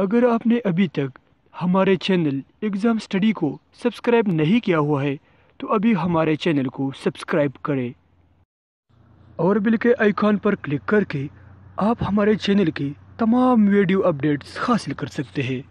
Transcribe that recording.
अगर आपने अभी तक हमारे चैनल एग्ज़ाम स्टडी को सब्सक्राइब नहीं किया हुआ है तो अभी हमारे चैनल को सब्सक्राइब करें। और बिल के आइकॉन पर क्लिक करके आप हमारे चैनल की तमाम वीडियो अपडेट्स हासिल कर सकते हैं।